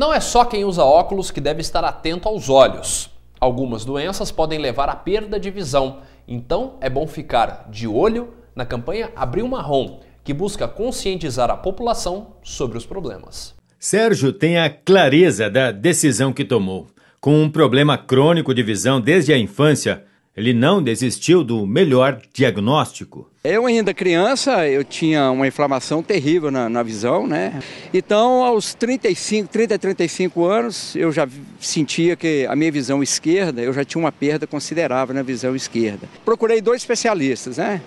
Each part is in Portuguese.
Não é só quem usa óculos que deve estar atento aos olhos. Algumas doenças podem levar à perda de visão, então é bom ficar de olho na campanha Abril Marrom, que busca conscientizar a população sobre os problemas. Sérgio tem a clareza da decisão que tomou. Com um problema crônico de visão desde a infância, ele não desistiu do melhor diagnóstico. Eu ainda criança, eu tinha uma inflamação terrível na, na, visão, né? Então, aos 35, 30, 35 anos, eu já sentia que a minha visão esquerda, eu já tinha uma perda considerável na visão esquerda. Procurei dois especialistas, né?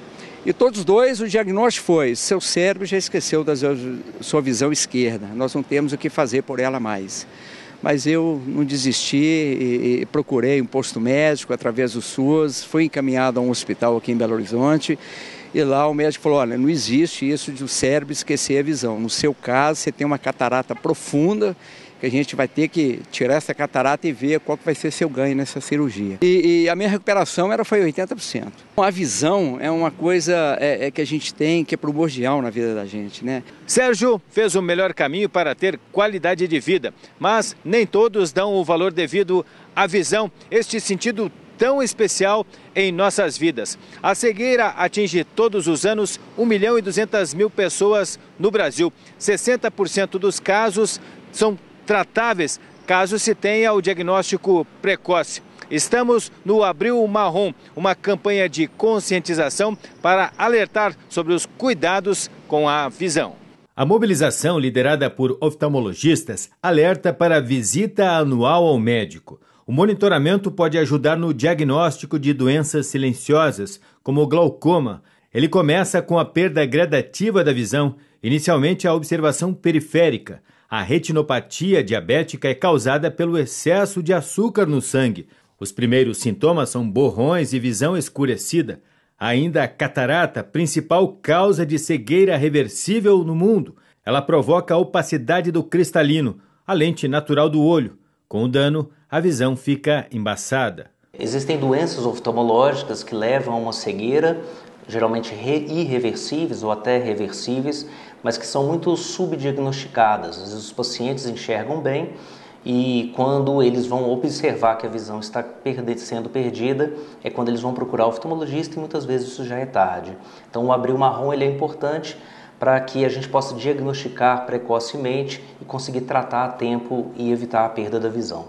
E todos dois, o diagnóstico foi: seu cérebro já esqueceu da sua visão esquerda, nós não temos o que fazer por ela mais mas eu não desisti e, e, procurei um posto médico através do SUS, fui encaminhado a um hospital aqui em Belo Horizonte e lá o médico falou: olha, não existe isso de o cérebro esquecer a visão. No seu caso, você tem uma catarata profunda que a gente vai ter que tirar essa catarata e ver qual que vai ser seu ganho nessa cirurgia. E, e a minha recuperação era, foi 80%. A visão é uma coisa é, é, que a gente tem que é primordial na vida da gente, né? Sérgio fez o melhor caminho para ter qualidade de vida, mas nem todos dão o valor devido à visão, este sentido tão especial em nossas vidas. A cegueira atinge todos os anos 1 milhão e 200 mil pessoas no Brasil. 60% dos casos são tratáveis caso se tenha o diagnóstico precoce. Estamos no Abril Marrom, uma campanha de conscientização para alertar sobre os cuidados com a visão. A mobilização, liderada por oftalmologistas, alerta para a visita anual ao médico. O monitoramento pode ajudar no diagnóstico de doenças silenciosas, como glaucoma. Ele começa com a perda gradativa da visão, inicialmente a observação periférica. A retinopatia diabética é causada pelo excesso de açúcar no sangue. Os primeiros sintomas são borrões e visão escurecida. Ainda a catarata, principal causa de cegueira reversível no mundo. Ela provoca a opacidade do cristalino, a lente natural do olho. Com o dano, a visão fica embaçada. Existem doenças oftalmológicas que levam a uma cegueira geralmente irreversíveis ou até reversíveis, mas que são muito subdiagnosticadas. Às vezes os pacientes enxergam bem e quando eles vão observar que a visão está sendo perdida, é quando eles vão procurar o oftalmologista e muitas vezes isso já é tarde. Então o abril marrom ele é importante para que a gente possa diagnosticar precocemente e conseguir tratar a tempo e evitar a perda da visão.